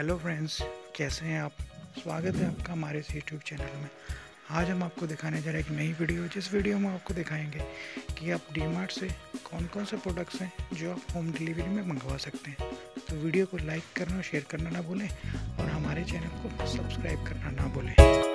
Hello friends कैसे हैं आप? स्वागत है आपका हमारे इस यूट्यूब चैनल में। आज हम आपको दिखाने जा रहे हैं एक नई वीडियो जिस वीडियो में आपको दिखाएँगे कि आप डी से कौन कौन से प्रोडक्ट्स हैं जो आप होम डिलीवरी में मंगवा सकते हैं। तो वीडियो को लाइक करना शेयर करना ना भूलें और हमारे चैनल को सब्सक्राइब करना ना भूलें।